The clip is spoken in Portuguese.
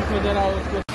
vim federal.